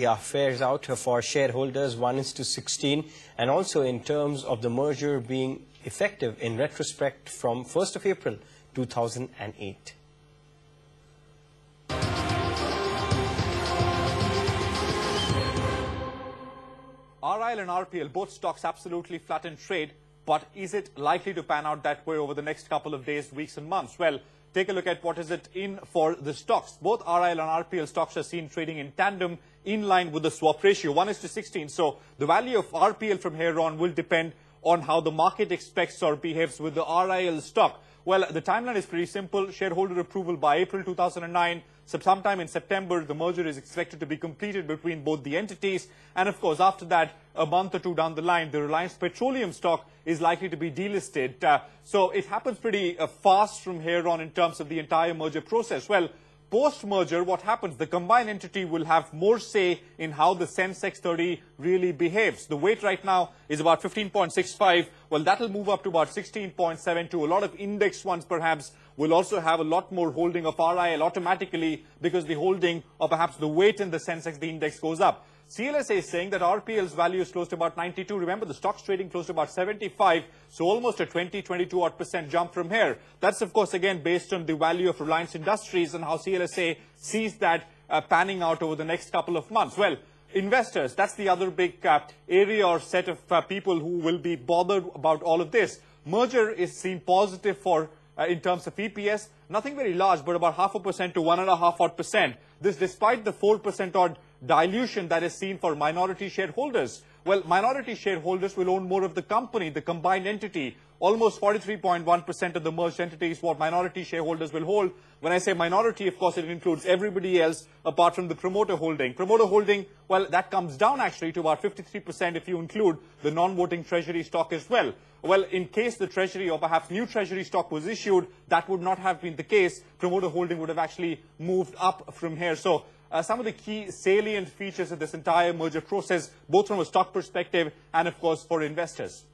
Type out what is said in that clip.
Yeah, fares out for shareholders 1 is to 16 and also in terms of the merger being effective in retrospect from 1st of April 2008. RIL and RPL, both stocks absolutely flat in trade, but is it likely to pan out that way over the next couple of days, weeks and months? Well, take a look at what is it in for the stocks. Both RIL and RPL stocks are seen trading in tandem in line with the swap ratio. 1 is to 16. So the value of RPL from here on will depend on how the market expects or behaves with the RIL stock. Well, the timeline is pretty simple. Shareholder approval by April 2009. Sometime in September, the merger is expected to be completed between both the entities. And of course, after that, a month or two down the line, the Reliance Petroleum stock is likely to be delisted. Uh, so it happens pretty uh, fast from here on in terms of the entire merger process. Well, post-merger, what happens? The combined entity will have more say in how the Sensex 30 really behaves. The weight right now is about 15.65. Well, that'll move up to about 16.72. A lot of index ones, perhaps, will also have a lot more holding of RIL automatically because the holding or perhaps the weight in the Sensex, the index goes up. CLSA is saying that RPL's value is close to about 92. Remember, the stock's trading close to about 75, so almost a 20, 22 odd percent jump from here. That's, of course, again, based on the value of Reliance Industries and how CLSA sees that uh, panning out over the next couple of months. Well, investors, that's the other big uh, area or set of uh, people who will be bothered about all of this. Merger is seen positive for uh, in terms of EPS, nothing very large, but about half a percent to one and a half odd percent. This despite the 4% odd dilution that is seen for minority shareholders. Well, minority shareholders will own more of the company, the combined entity. Almost 43.1% of the merged entity is what minority shareholders will hold. When I say minority, of course, it includes everybody else apart from the promoter holding. Promoter holding, well, that comes down actually to about 53% if you include the non-voting treasury stock as well. Well, in case the treasury or perhaps new treasury stock was issued, that would not have been the case. Promoter holding would have actually moved up from here. So uh, some of the key salient features of this entire merger process, both from a stock perspective and, of course, for investors.